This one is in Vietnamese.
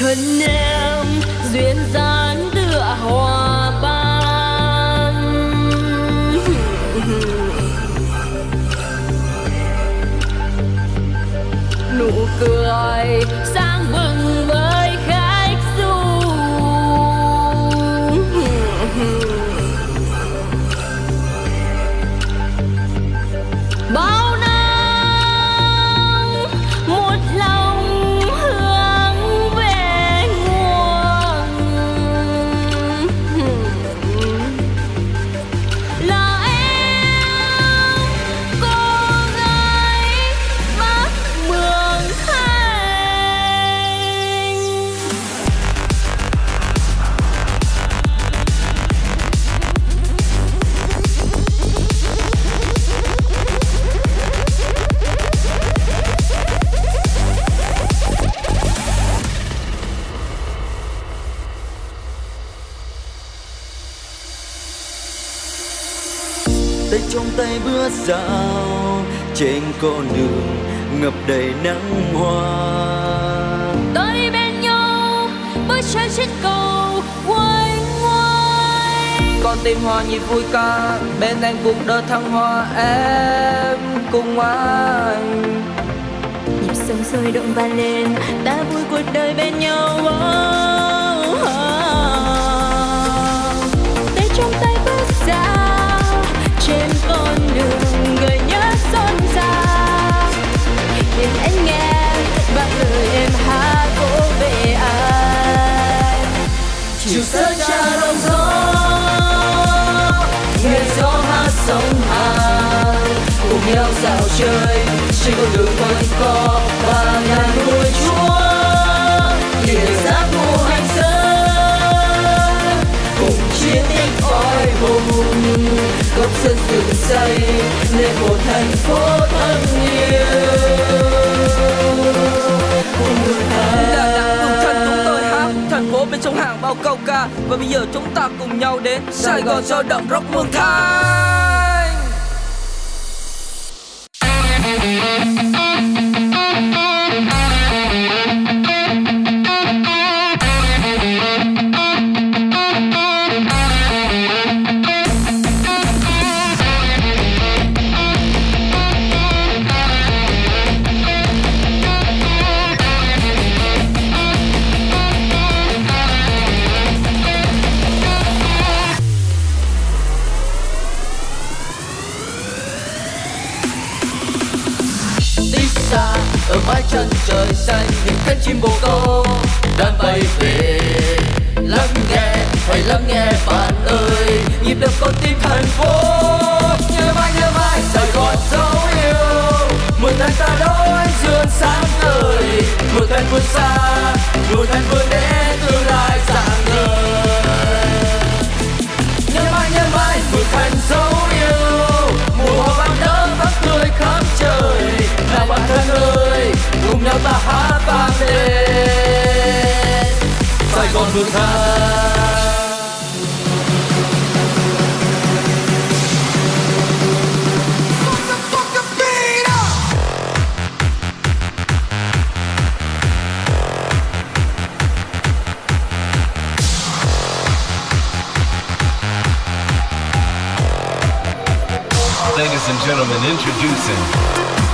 thân em duyên dáng tựa hòa ban nụ cười sáng bừng bừng tay trong tay bước dạo trên con đường ngập đầy nắng hoa. Ta đi bên nhau bước chân trên cầu quay quay con tim hoa nhịp vui ca bên anh cuộc đời thăng hoa. Em cùng anh. Nhịp sống sôi động và lên ta vui cuộc đời bên nhau. oh, chiều sớm cha đông gió nghe gió hát sóng hà, cùng nhau dạo chơi trên con đường quanh co và nhà núi chúa liền giác mùa hành sơn cùng chiến tích oai hùng công dân dựng xây nên một thành phố thân yêu. Hàng bao câu ca. Và bây giờ chúng ta cùng nhau đến Sài Gòn sôi động rock mường thanh. Xa. Ở mái chân trời xanh những cánh chim bồ câu. Đang bay về, lắng nghe, hãy lắng nghe bạn ơi. Nhịp đập con tim thành phố. Nhớ mãi nhớ mãi, sài gòn dấu yêu. Một thành ta đôi dương sáng ngời. Một thành vươn xa, một thành vươn đến. Ladies and gentlemen, introducing